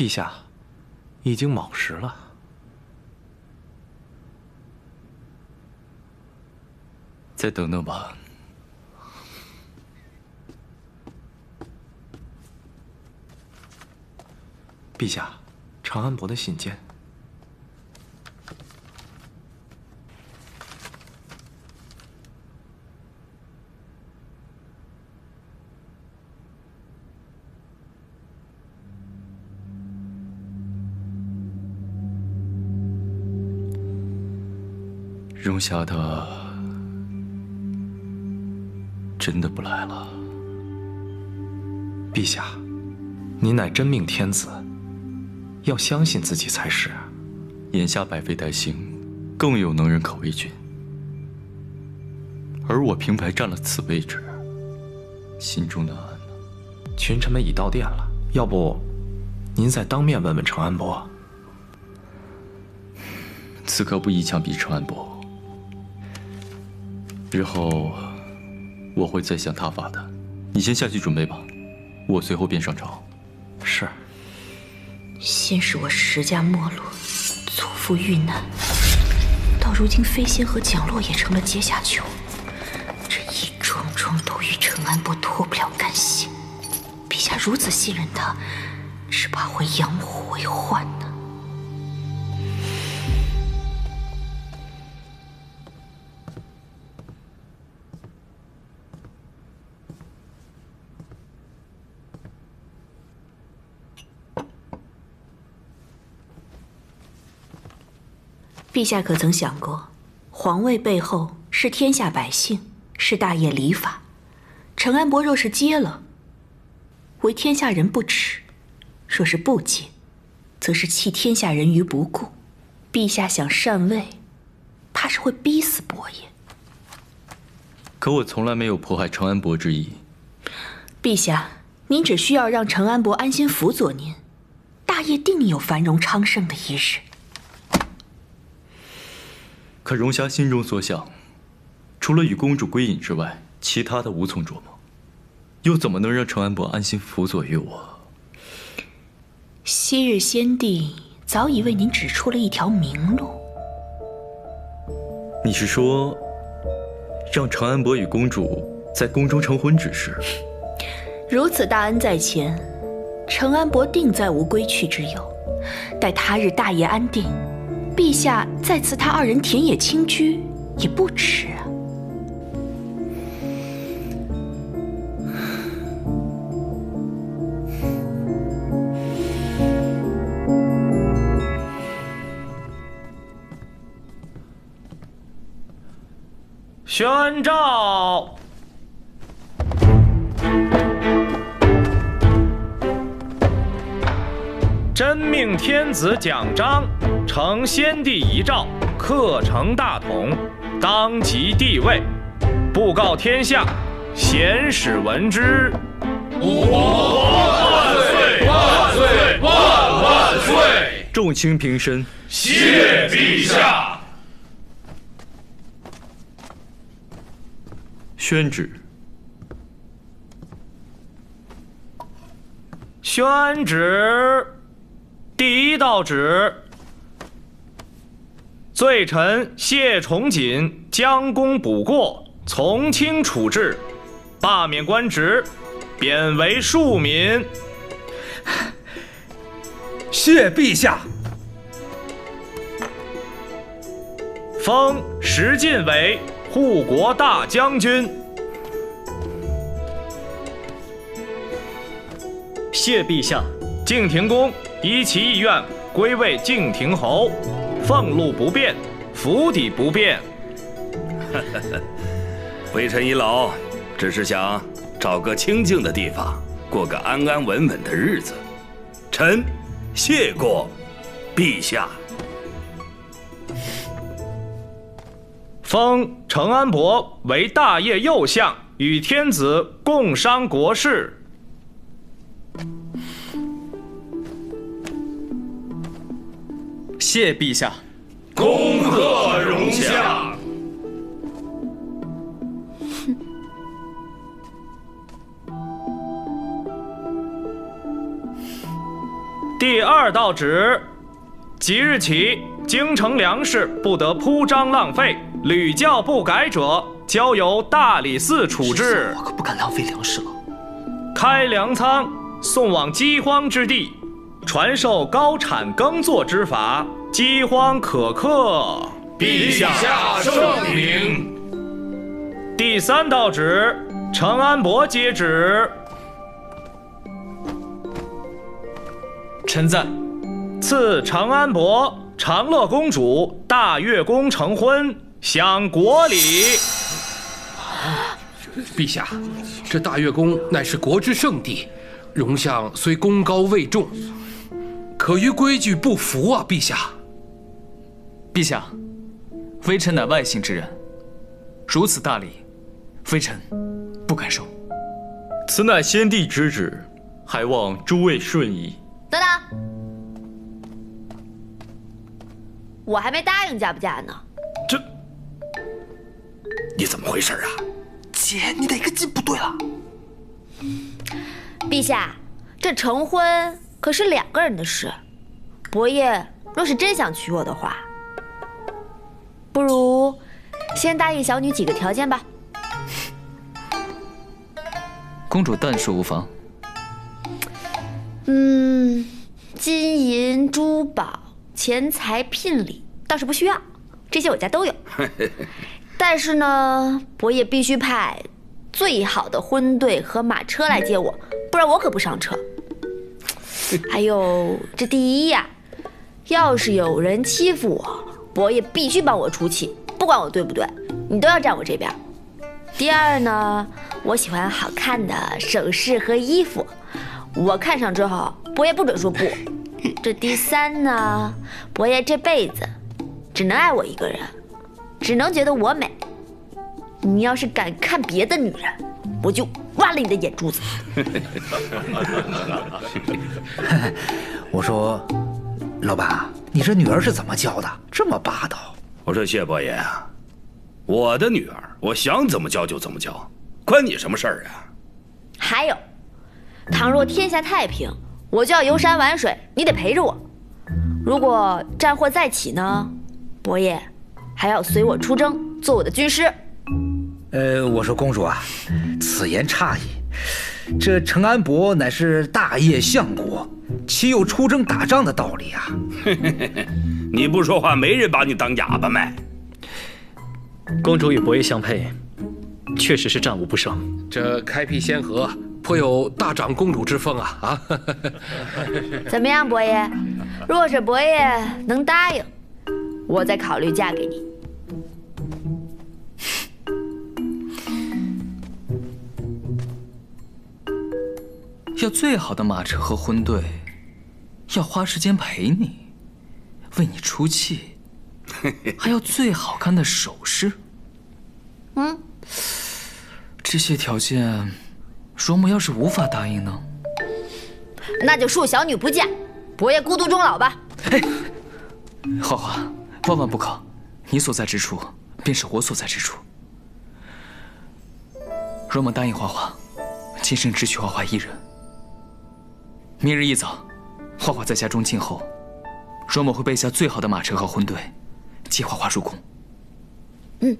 陛下，已经卯时了。再等等吧。陛下，长安伯的信件。容霞他真的不来了。陛下，您乃真命天子，要相信自己才是。眼下百废待兴，更有能人可为君，而我平白占了此位置，心中难安呢。群臣们已到殿了，要不您再当面问问程安伯？此刻不宜强逼程安伯。日后我会再想他法的，你先下去准备吧，我随后便上朝。是。先是我石家没落，祖父遇难，到如今飞仙和蒋洛也成了阶下囚，这一桩桩都与陈安伯脱不了干系。陛下如此信任他，只怕会养虎为患陛下可曾想过，皇位背后是天下百姓，是大业礼法。陈安伯若是接了，为天下人不耻；若是不接，则是弃天下人于不顾。陛下想禅位，怕是会逼死伯爷。可我从来没有迫害陈安伯之意。陛下，您只需要让陈安伯安心辅佐您，大业定有繁荣昌盛的一日。可荣霞心中所想，除了与公主归隐之外，其他的无从琢磨。又怎么能让程安伯安心辅佐于我？昔日先帝早已为您指出了一条明路。你是说，让程安伯与公主在宫中成婚之事？如此大恩在前，程安伯定再无归去之忧。待他日大业安定。陛下再赐他二人田野清居，也不迟啊！宣诏。真命天子奖章，承先帝遗诏，克成大统，当即帝位，布告天下，贤使闻之。吾皇万岁万岁万万岁！众卿平身，谢陛下。宣旨。宣旨。第一道旨：罪臣谢崇锦将功补过，从轻处置，罢免官职，贬为庶民。谢陛下。封石进为护国大将军。谢陛下。敬亭公。依其意愿归位敬亭侯，俸禄不变，府邸不变。微臣已老，只是想找个清静的地方，过个安安稳稳的日子。臣谢过陛下。封程安伯为大业右相，与天子共商国事。谢陛下，恭贺荣下。第二道旨：即日起，京城粮食不得铺张浪费，屡教不改者，交由大理寺处置。我可不敢浪费粮食了。开粮仓，送往饥荒之地，传授高产耕作之法，饥荒可克。陛下圣明。第三道旨：程安伯接旨。臣在。赐长安伯、长乐公主大月宫成婚，享国礼。陛下，这大月宫乃是国之圣地，容相虽功高位重，可于规矩不服啊！陛下，陛下，微臣乃外姓之人，如此大礼，微臣不敢受。此乃先帝之旨，还望诸位顺意。等等。我还没答应嫁不嫁呢，这你怎么回事啊？姐，你哪个劲不对了？陛下，这成婚可是两个人的事。伯爷若是真想娶我的话，不如先答应小女几个条件吧。公主但说无妨。嗯，金银珠宝。钱财聘礼倒是不需要，这些我家都有。但是呢，伯爷必须派最好的婚队和马车来接我，不然我可不上车。还有这第一呀，要是有人欺负我，伯爷必须帮我出气，不管我对不对，你都要站我这边。第二呢，我喜欢好看的首饰和衣服，我看上之后，伯爷不准说不。这第三呢，伯爷这辈子只能爱我一个人，只能觉得我美。你要是敢看别的女人，我就挖了你的眼珠子。我说，老板，你这女儿是怎么教的？这么霸道？我说谢伯爷啊，我的女儿，我想怎么教就怎么教，关你什么事儿啊？还有，倘若天下太平。我就要游山玩水，你得陪着我。如果战祸再起呢，伯爷还要随我出征，做我的军师。呃，我说公主啊，此言差矣。这程安伯乃是大业相国，岂有出征打仗的道理啊？你不说话，没人把你当哑巴卖。公主与伯爷相配，确实是战无不胜。这开辟先河。颇有大长公主之风啊！啊，怎么样，伯爷？若是伯爷能答应，我再考虑嫁给你。要最好的马车和婚队，要花时间陪你，为你出气，还要最好看的首饰。嗯，这些条件。若木要是无法答应呢？那就恕小女不嫁，伯爷孤独终老吧。嘿，花花，万万不可！你所在之处，便是我所在之处。若梦答应花花，今生只娶花花一人。明日一早，花花在家中静候，若某会备下最好的马车和婚队，接花花入宫。嗯。